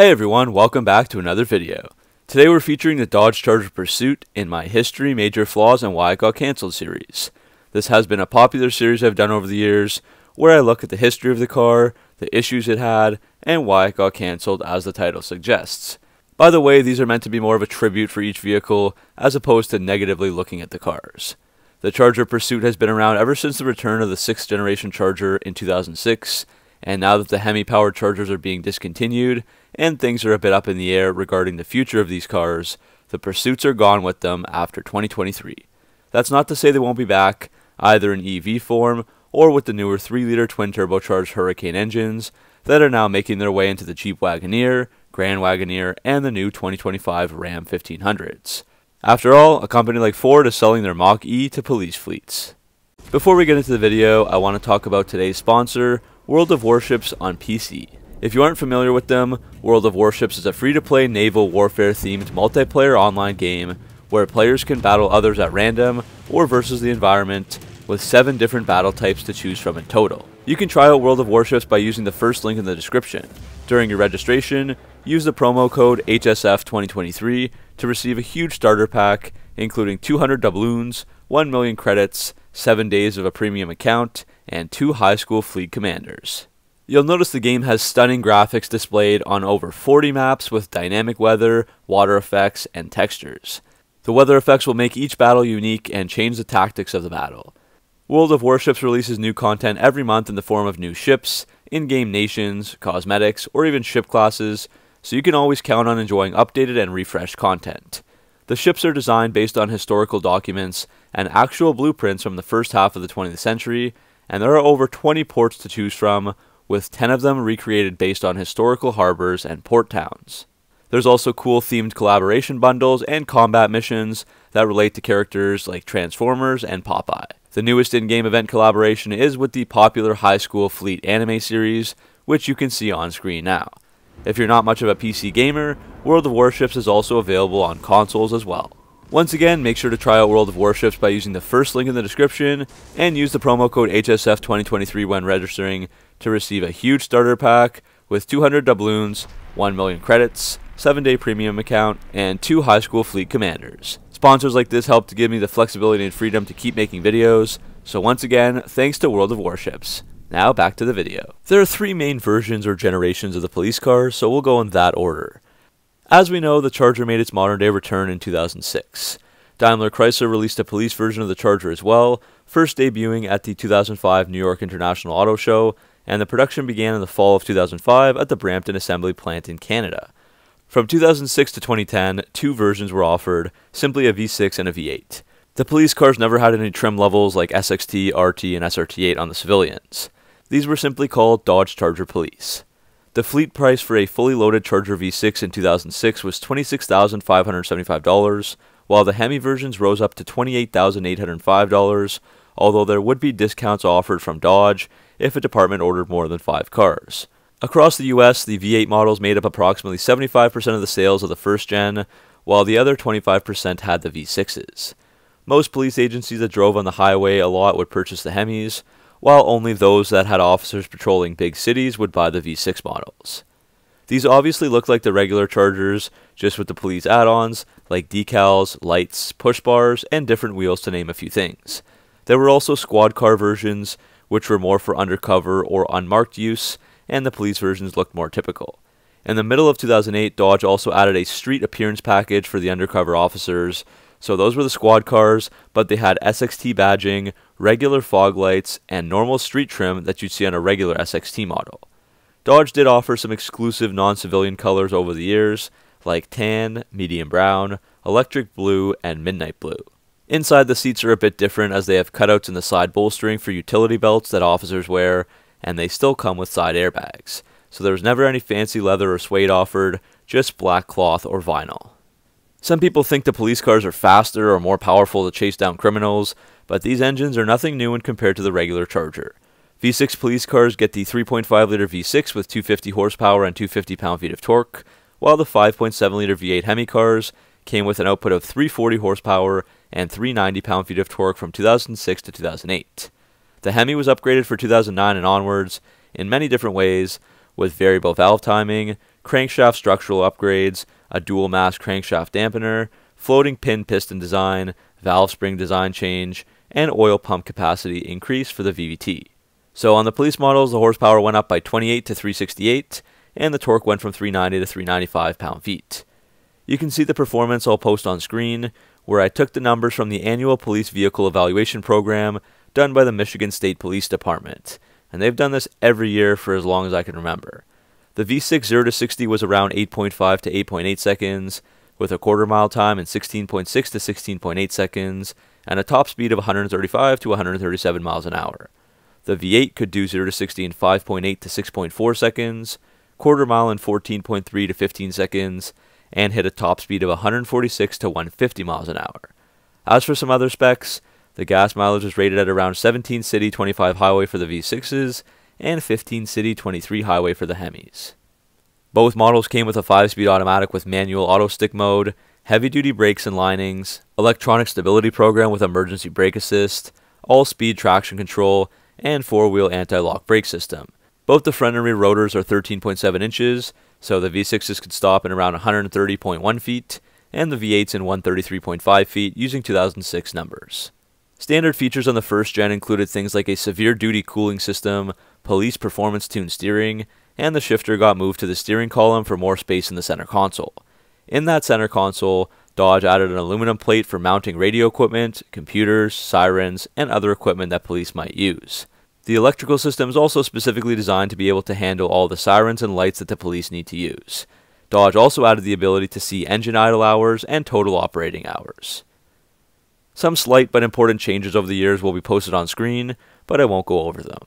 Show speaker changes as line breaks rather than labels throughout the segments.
Hey everyone, welcome back to another video. Today we're featuring the Dodge Charger Pursuit in my History, Major Flaws, and Why It Got Cancelled series. This has been a popular series I've done over the years, where I look at the history of the car, the issues it had, and why it got cancelled as the title suggests. By the way, these are meant to be more of a tribute for each vehicle, as opposed to negatively looking at the cars. The Charger Pursuit has been around ever since the return of the 6th generation Charger in 2006, and now that the Hemi powered Chargers are being discontinued, and things are a bit up in the air regarding the future of these cars, the pursuits are gone with them after 2023. That's not to say they won't be back, either in EV form or with the newer 3 liter twin turbocharged Hurricane engines that are now making their way into the Jeep Wagoneer, Grand Wagoneer, and the new 2025 Ram 1500s. After all, a company like Ford is selling their Mach E to police fleets. Before we get into the video, I want to talk about today's sponsor, World of Warships on PC. If you aren't familiar with them, World of Warships is a free-to-play naval warfare-themed multiplayer online game where players can battle others at random or versus the environment with 7 different battle types to choose from in total. You can try out World of Warships by using the first link in the description. During your registration, use the promo code HSF2023 to receive a huge starter pack including 200 doubloons, 1 million credits, 7 days of a premium account, and 2 high school fleet commanders. You'll notice the game has stunning graphics displayed on over 40 maps with dynamic weather, water effects, and textures. The weather effects will make each battle unique and change the tactics of the battle. World of Warships releases new content every month in the form of new ships, in-game nations, cosmetics, or even ship classes, so you can always count on enjoying updated and refreshed content. The ships are designed based on historical documents and actual blueprints from the first half of the 20th century, and there are over 20 ports to choose from, with 10 of them recreated based on historical harbors and port towns. There's also cool themed collaboration bundles and combat missions that relate to characters like Transformers and Popeye. The newest in-game event collaboration is with the popular High School Fleet anime series, which you can see on screen now. If you're not much of a PC gamer, World of Warships is also available on consoles as well. Once again, make sure to try out World of Warships by using the first link in the description and use the promo code HSF2023 when registering to receive a huge starter pack with 200 doubloons, 1 million credits, 7 day premium account, and 2 high school fleet commanders. Sponsors like this help to give me the flexibility and freedom to keep making videos, so once again, thanks to World of Warships. Now back to the video. There are three main versions or generations of the police cars, so we'll go in that order. As we know, the Charger made its modern day return in 2006. Daimler Chrysler released a police version of the Charger as well, first debuting at the 2005 New York International Auto Show, and the production began in the fall of 2005 at the Brampton Assembly Plant in Canada. From 2006 to 2010, two versions were offered, simply a V6 and a V8. The police cars never had any trim levels like SXT, RT, and SRT8 on the civilians. These were simply called Dodge Charger Police. The fleet price for a fully loaded Charger V6 in 2006 was $26,575, while the Hemi versions rose up to $28,805, although there would be discounts offered from Dodge if a department ordered more than five cars. Across the US, the V8 models made up approximately 75% of the sales of the first gen, while the other 25% had the V6s. Most police agencies that drove on the highway a lot would purchase the Hemis, while only those that had officers patrolling big cities would buy the V6 models. These obviously look like the regular Chargers, just with the police add-ons, like decals, lights, push bars, and different wheels to name a few things. There were also squad car versions, which were more for undercover or unmarked use, and the police versions looked more typical. In the middle of 2008, Dodge also added a street appearance package for the undercover officers, so those were the squad cars, but they had SXT badging, regular fog lights, and normal street trim that you'd see on a regular SXT model. Dodge did offer some exclusive non-civilian colors over the years, like tan, medium brown, electric blue, and midnight blue. Inside the seats are a bit different as they have cutouts in the side bolstering for utility belts that officers wear, and they still come with side airbags. So there was never any fancy leather or suede offered, just black cloth or vinyl. Some people think the police cars are faster or more powerful to chase down criminals, but these engines are nothing new when compared to the regular Charger. V6 police cars get the 3.5 liter V6 with 250 horsepower and 250 pound feet of torque, while the 5.7 liter V8 Hemi cars came with an output of 340 horsepower and 390 pound feet of torque from 2006 to 2008. The Hemi was upgraded for 2009 and onwards in many different ways, with variable valve timing, crankshaft structural upgrades, a dual mass crankshaft dampener, floating pin piston design, valve spring design change, and oil pump capacity increase for the VVT. So on the police models, the horsepower went up by 28 to 368, and the torque went from 390 to 395 pound-feet. You can see the performance I'll post on screen, where I took the numbers from the annual police vehicle evaluation program done by the Michigan State Police Department, and they've done this every year for as long as I can remember. The V6 0 to 60 was around 8.5 to 8.8 seconds, with a quarter mile time in 16.6 to 16.8 seconds, and a top speed of 135 to 137 miles an hour. The V8 could do 0 to 60 in 5.8 to 6.4 seconds, quarter mile in 14.3 to 15 seconds, and hit a top speed of 146 to 150 miles an hour. As for some other specs, the gas mileage was rated at around 17 city 25 highway for the V6s and 15 city 23 highway for the Hemis. Both models came with a 5-speed automatic with manual auto stick mode, heavy-duty brakes and linings, electronic stability program with emergency brake assist, all-speed traction control, and four-wheel anti-lock brake system. Both the front and rear rotors are 13.7 inches, so the V6s could stop in around 130.1 feet, and the V8s in 133.5 feet using 2006 numbers. Standard features on the first gen included things like a severe duty cooling system, police performance tuned steering, and the shifter got moved to the steering column for more space in the center console. In that center console, Dodge added an aluminum plate for mounting radio equipment, computers, sirens, and other equipment that police might use. The electrical system is also specifically designed to be able to handle all the sirens and lights that the police need to use. Dodge also added the ability to see engine idle hours and total operating hours. Some slight but important changes over the years will be posted on screen, but I won't go over them.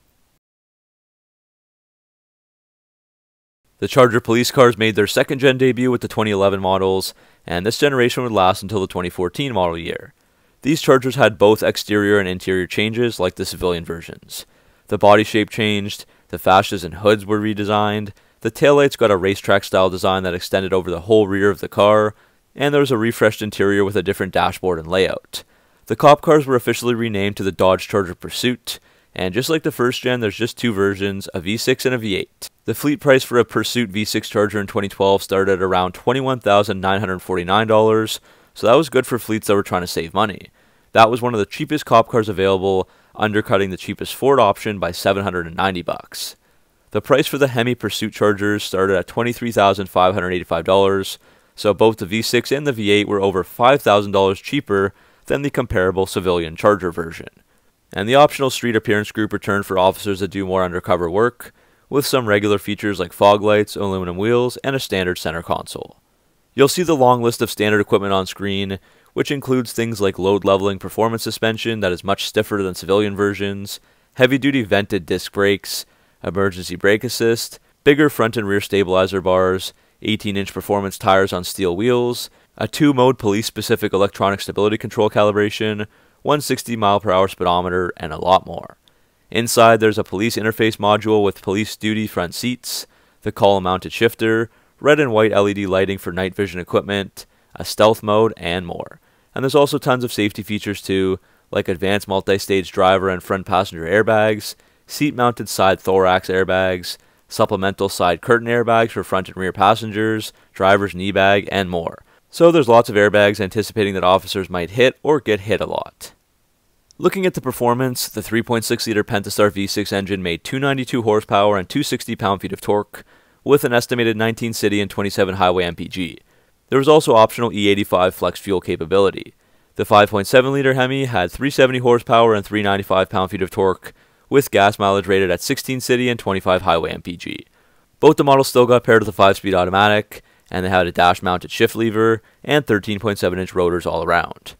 The Charger police cars made their second gen debut with the 2011 models, and this generation would last until the 2014 model year. These Chargers had both exterior and interior changes like the civilian versions. The body shape changed, the fascias and hoods were redesigned, the taillights got a racetrack style design that extended over the whole rear of the car, and there was a refreshed interior with a different dashboard and layout. The cop cars were officially renamed to the Dodge Charger Pursuit, and just like the first gen, there's just two versions, a V6 and a V8. The fleet price for a Pursuit V6 Charger in 2012 started at around $21,949, so that was good for fleets that were trying to save money. That was one of the cheapest cop cars available, undercutting the cheapest Ford option by 790 bucks. The price for the Hemi Pursuit Chargers started at $23,585, so both the V6 and the V8 were over $5,000 cheaper than the comparable civilian Charger version and the optional street appearance group returned for officers that do more undercover work, with some regular features like fog lights, aluminum wheels, and a standard center console. You'll see the long list of standard equipment on screen, which includes things like load leveling performance suspension that is much stiffer than civilian versions, heavy duty vented disc brakes, emergency brake assist, bigger front and rear stabilizer bars, 18 inch performance tires on steel wheels, a two mode police specific electronic stability control calibration, 160 mile per hour speedometer, and a lot more. Inside, there's a police interface module with police duty front seats, the column mounted shifter, red and white LED lighting for night vision equipment, a stealth mode, and more. And there's also tons of safety features too, like advanced multi stage driver and front passenger airbags, seat mounted side thorax airbags, supplemental side curtain airbags for front and rear passengers, driver's knee bag, and more. So there's lots of airbags anticipating that officers might hit or get hit a lot. Looking at the performance, the 3.6 liter Pentastar V6 engine made 292 horsepower and 260 pound feet of torque, with an estimated 19 city and 27 highway MPG. There was also optional E85 flex fuel capability. The 5.7 liter Hemi had 370 horsepower and 395 pound feet of torque, with gas mileage rated at 16 city and 25 highway MPG. Both the models still got paired with a 5 speed automatic, and they had a dash mounted shift lever and 13.7 inch rotors all around.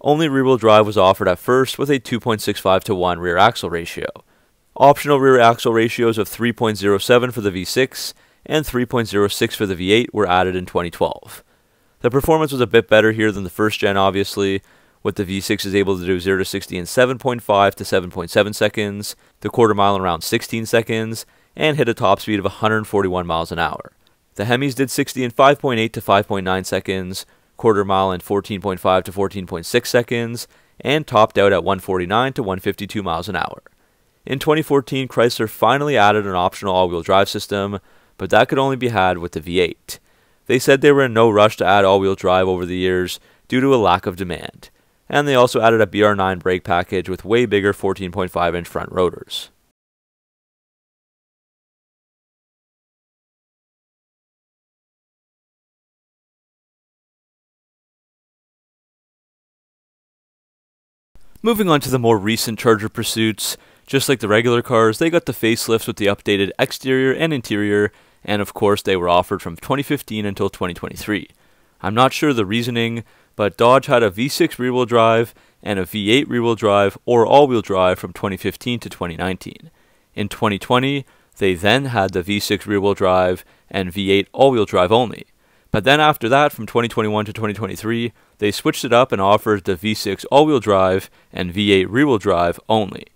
Only rear wheel drive was offered at first with a 2.65 to 1 rear axle ratio. Optional rear axle ratios of 3.07 for the V6 and 3.06 for the V8 were added in 2012. The performance was a bit better here than the first gen, obviously, with the V6 is able to do 0 to 60 in 7.5 to 7.7 seconds, the quarter mile in around 16 seconds, and hit a top speed of 141 miles an hour. The Hemis did 60 in 5.8 to 5.9 seconds, quarter mile in 14.5 to 14.6 seconds, and topped out at 149 to 152 miles an hour. In 2014, Chrysler finally added an optional all-wheel drive system, but that could only be had with the V8. They said they were in no rush to add all wheel drive over the years due to a lack of demand, and they also added a BR9 brake package with way bigger 14.5 inch front rotors. Moving on to the more recent Charger pursuits, just like the regular cars, they got the facelifts with the updated exterior and interior, and of course they were offered from 2015 until 2023. I'm not sure the reasoning, but Dodge had a V6 rear wheel drive and a V8 rear wheel drive or all wheel drive from 2015 to 2019. In 2020, they then had the V6 rear wheel drive and V8 all wheel drive only. But then after that, from 2021 to 2023, they switched it up and offered the V6 all-wheel drive and V8 rear-wheel drive only.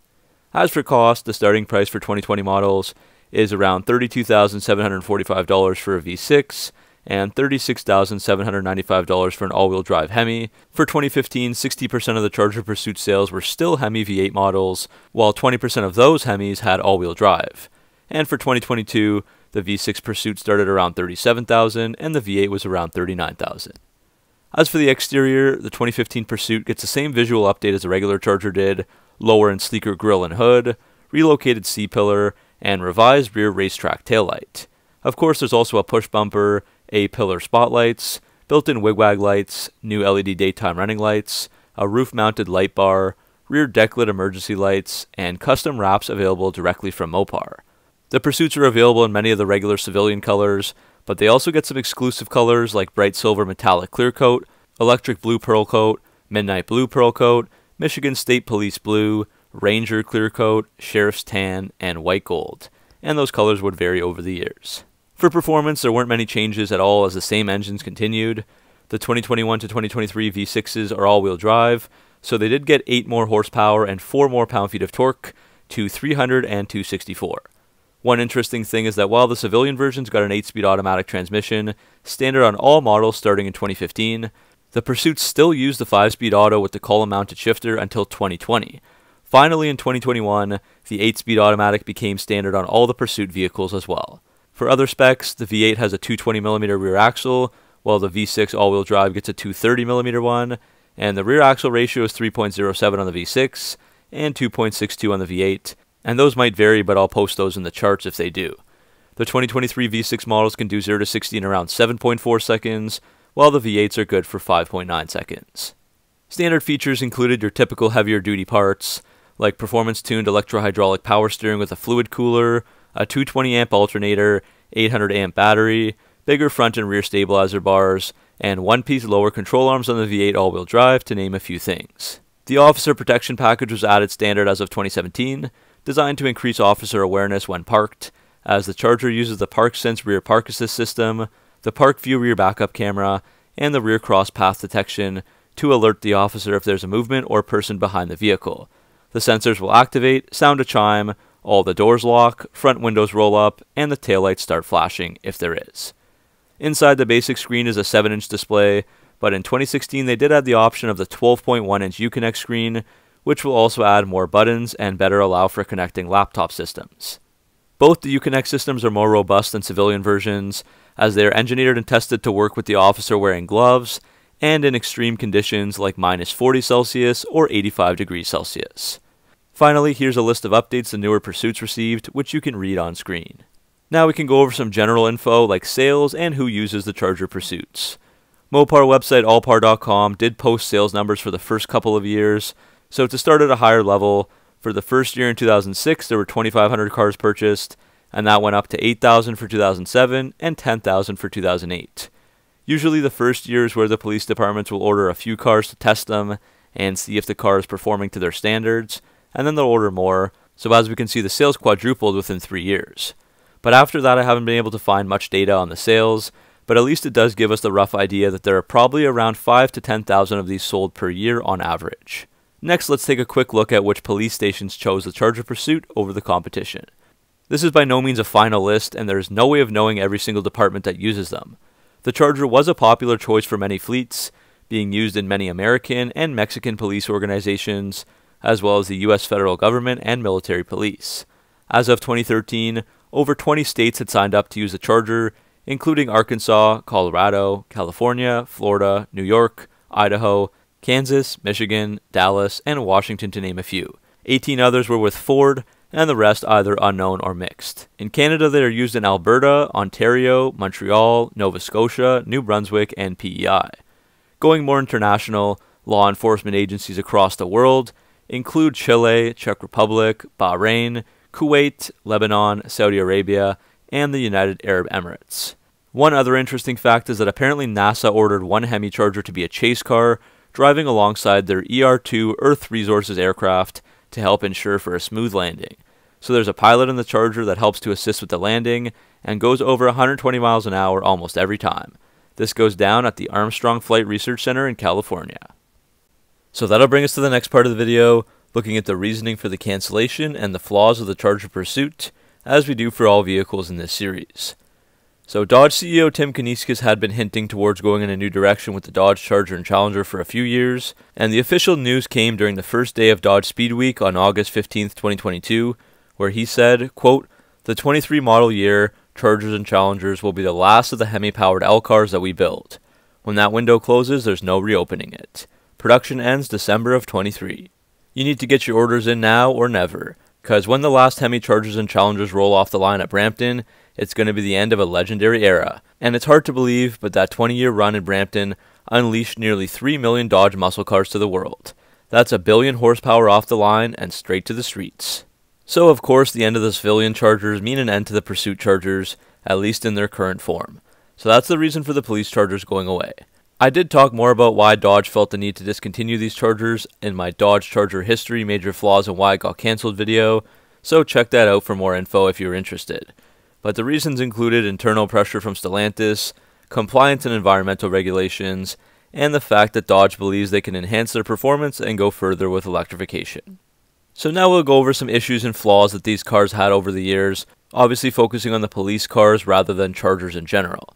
As for cost, the starting price for 2020 models is around $32,745 for a V6 and $36,795 for an all-wheel drive Hemi. For 2015, 60% of the Charger Pursuit sales were still Hemi V8 models, while 20% of those Hemis had all-wheel drive. And for 2022, the V6 Pursuit started around 37,000 and the V8 was around 39,000. As for the exterior, the 2015 Pursuit gets the same visual update as the regular Charger did, lower and sleeker grille and hood, relocated C-pillar, and revised rear racetrack taillight. Of course, there's also a push bumper, A-pillar spotlights, built-in wigwag lights, new LED daytime running lights, a roof-mounted light bar, rear decklid emergency lights, and custom wraps available directly from Mopar. The Pursuits are available in many of the regular civilian colors, but they also get some exclusive colors like bright silver metallic clear coat, electric blue pearl coat, midnight blue pearl coat, Michigan State Police blue, Ranger clear coat, Sheriff's tan, and white gold, and those colors would vary over the years. For performance, there weren't many changes at all as the same engines continued. The 2021 to 2023 V6s are all-wheel drive, so they did get 8 more horsepower and 4 more pound-feet of torque to 300 and 264. One interesting thing is that while the civilian versions got an 8-speed automatic transmission, standard on all models starting in 2015, the Pursuits still used the 5-speed auto with the column-mounted shifter until 2020. Finally, in 2021, the 8-speed automatic became standard on all the Pursuit vehicles as well. For other specs, the V8 has a 220mm rear axle, while the V6 all-wheel drive gets a 230mm one, and the rear axle ratio is 3.07 on the V6 and 2.62 on the V8, and those might vary, but I'll post those in the charts if they do. The 2023 V6 models can do 0 to 60 in around 7.4 seconds, while the V8s are good for 5.9 seconds. Standard features included your typical heavier duty parts, like performance tuned electro-hydraulic power steering with a fluid cooler, a 220 amp alternator, 800 amp battery, bigger front and rear stabilizer bars, and one piece lower control arms on the V8 all wheel drive, to name a few things. The officer protection package was added standard as of 2017, designed to increase officer awareness when parked, as the Charger uses the ParkSense rear park assist system, the ParkView rear backup camera, and the rear cross path detection to alert the officer if there's a movement or person behind the vehicle. The sensors will activate, sound a chime, all the doors lock, front windows roll up, and the taillights start flashing if there is. Inside the basic screen is a 7 inch display, but in 2016 they did add the option of the 12.1 inch Uconnect screen, which will also add more buttons and better allow for connecting laptop systems. Both the Uconnect systems are more robust than civilian versions, as they are engineered and tested to work with the officer wearing gloves and in extreme conditions like minus 40 Celsius or 85 degrees Celsius. Finally, here's a list of updates the newer pursuits received, which you can read on screen. Now we can go over some general info like sales and who uses the Charger pursuits. Mopar website allpar.com did post sales numbers for the first couple of years, so to start at a higher level, for the first year in 2006, there were 2,500 cars purchased, and that went up to 8,000 for 2007 and 10,000 for 2008. Usually, the first year is where the police departments will order a few cars to test them and see if the car is performing to their standards, and then they'll order more. So, as we can see, the sales quadrupled within three years. But after that, I haven't been able to find much data on the sales, but at least it does give us the rough idea that there are probably around 5 to 10,000 of these sold per year on average. Next, let's take a quick look at which police stations chose the Charger Pursuit over the competition. This is by no means a final list, and there is no way of knowing every single department that uses them. The Charger was a popular choice for many fleets, being used in many American and Mexican police organizations, as well as the US federal government and military police. As of 2013, over 20 states had signed up to use the Charger, including Arkansas, Colorado, California, Florida, New York, Idaho, Kansas, Michigan, Dallas, and Washington, to name a few. 18 others were with Ford, and the rest either unknown or mixed. In Canada, they are used in Alberta, Ontario, Montreal, Nova Scotia, New Brunswick, and PEI. Going more international, law enforcement agencies across the world include Chile, Czech Republic, Bahrain, Kuwait, Lebanon, Saudi Arabia, and the United Arab Emirates. One other interesting fact is that apparently NASA ordered one Hemi Charger to be a chase car, driving alongside their ER 2 Earth Resources aircraft to help ensure for a smooth landing. So there's a pilot in the Charger that helps to assist with the landing and goes over 120 miles an hour almost every time. This goes down at the Armstrong Flight Research Center in California. So that'll bring us to the next part of the video, looking at the reasoning for the cancellation and the flaws of the Charger Pursuit, as we do for all vehicles in this series. So Dodge CEO Tim Kuniskis had been hinting towards going in a new direction with the Dodge Charger and Challenger for a few years, and the official news came during the first day of Dodge Speed Week on August 15, 2022, where he said, quote, The 23 model year Chargers and Challengers will be the last of the Hemi-powered L cars that we build. When that window closes, there's no reopening it. Production ends December of 23. You need to get your orders in now or never, because when the last Hemi Chargers and Challengers roll off the line at Brampton, it's going to be the end of a legendary era. And it's hard to believe, but that 20 year run in Brampton unleashed nearly 3 million Dodge muscle cars to the world. That's a billion horsepower off the line and straight to the streets. So, of course, the end of the civilian Chargers mean an end to the Pursuit Chargers, at least in their current form. So that's the reason for the police Chargers going away. I did talk more about why Dodge felt the need to discontinue these Chargers in my Dodge Charger history, major flaws, and why it got cancelled video, so check that out for more info if you're interested. But the reasons included internal pressure from Stellantis, compliance and environmental regulations, and the fact that Dodge believes they can enhance their performance and go further with electrification. So now we'll go over some issues and flaws that these cars had over the years, obviously focusing on the police cars rather than Chargers in general.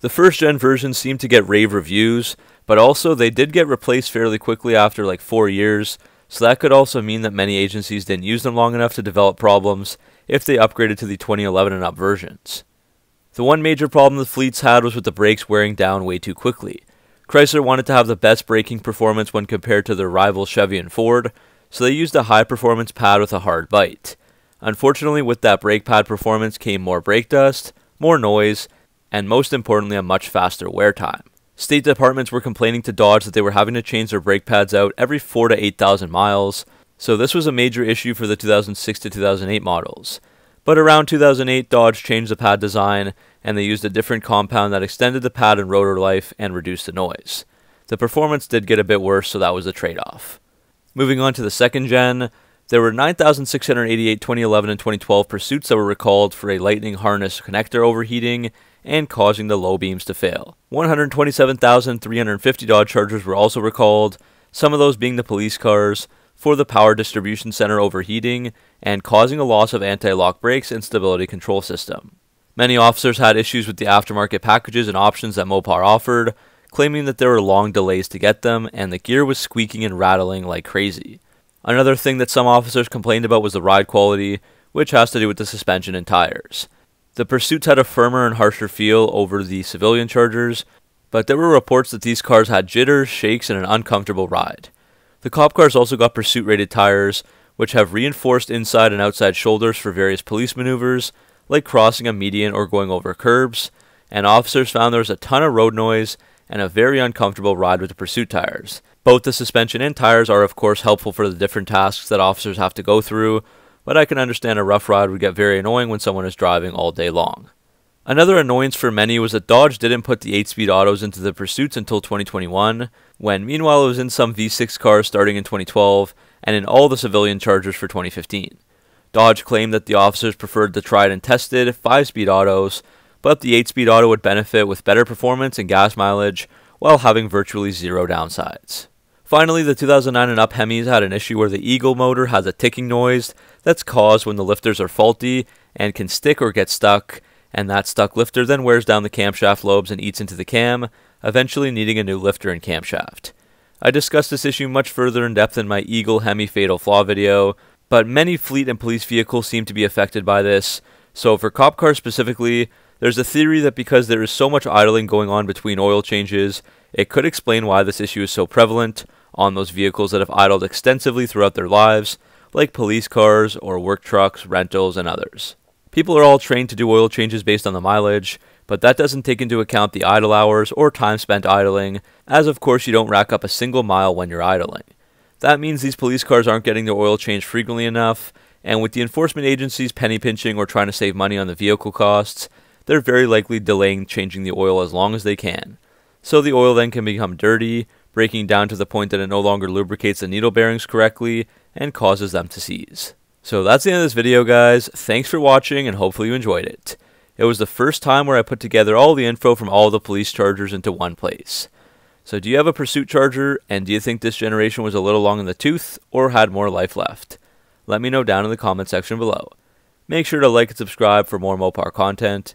The first gen versions seemed to get rave reviews, but also they did get replaced fairly quickly after like 4 years, so that could also mean that many agencies didn't use them long enough to develop problems if they upgraded to the 2011 and up versions. The one major problem the fleets had was with the brakes wearing down way too quickly. Chrysler wanted to have the best braking performance when compared to their rivals Chevy and Ford, so they used a high performance pad with a hard bite. Unfortunately, with that brake pad performance came more brake dust, more noise, and most importantly, a much faster wear time. State departments were complaining to Dodge that they were having to change their brake pads out every 4 to 8,000 miles, so this was a major issue for the 2006 to 2008 models. But around 2008, Dodge changed the pad design, and they used a different compound that extended the pad and rotor life and reduced the noise. The performance did get a bit worse, so that was a trade off. Moving on to the second gen, there were 9,688 2011 and 2012 pursuits that were recalled for a lightning harness connector overheating and causing the low beams to fail. 127,350 Dodge Chargers were also recalled, some of those being the police cars, for the power distribution center overheating and causing a loss of anti-lock brakes and stability control system. Many officers had issues with the aftermarket packages and options that Mopar offered, claiming that there were long delays to get them and the gear was squeaking and rattling like crazy. Another thing that some officers complained about was the ride quality, which has to do with the suspension and tires. The Pursuits had a firmer and harsher feel over the civilian Chargers, but there were reports that these cars had jitters, shakes, and an uncomfortable ride. The cop cars also got Pursuit rated tires, which have reinforced inside and outside shoulders for various police maneuvers, like crossing a median or going over curbs, and officers found there was a ton of road noise and a very uncomfortable ride with the Pursuit tires. Both the suspension and tires are, of course, helpful for the different tasks that officers have to go through, but I can understand a rough ride would get very annoying when someone is driving all day long. Another annoyance for many was that Dodge didn't put the 8 speed autos into the Pursuits until 2021, when meanwhile it was in some V6 cars starting in 2012 and in all the civilian Chargers for 2015. Dodge claimed that the officers preferred the tried and tested 5 speed autos, but the 8 speed auto would benefit with better performance and gas mileage while having virtually zero downsides. Finally, the 2009 and up Hemis had an issue where the Eagle motor has a ticking noise that's caused when the lifters are faulty and can stick or get stuck, and that stuck lifter then wears down the camshaft lobes and eats into the cam, eventually needing a new lifter and camshaft. I discussed this issue much further in depth in my Eagle Hemi Fatal Flaw video, but many fleet and police vehicles seem to be affected by this, So for cop cars specifically, there's a theory that because there is so much idling going on between oil changes, it could explain why this issue is so prevalent on those vehicles that have idled extensively throughout their lives, like police cars or work trucks, rentals, and others. People are all trained to do oil changes based on the mileage, but that doesn't take into account the idle hours or time spent idling, as of course you don't rack up a single mile when you're idling. That means these police cars aren't getting their oil changed frequently enough, and with the enforcement agencies penny pinching or trying to save money on the vehicle costs, they're very likely delaying changing the oil as long as they can. So the oil then can become dirty, breaking down to the point that it no longer lubricates the needle bearings correctly and causes them to seize. So that's the end of this video guys, thanks for watching and hopefully you enjoyed it. It was the first time where I put together all the info from all the police chargers into one place. So do you have a Pursuit Charger, and do you think this generation was a little long in the tooth, or had more life left? Let me know down in the comment section below. Make sure to like and subscribe for more Mopar content,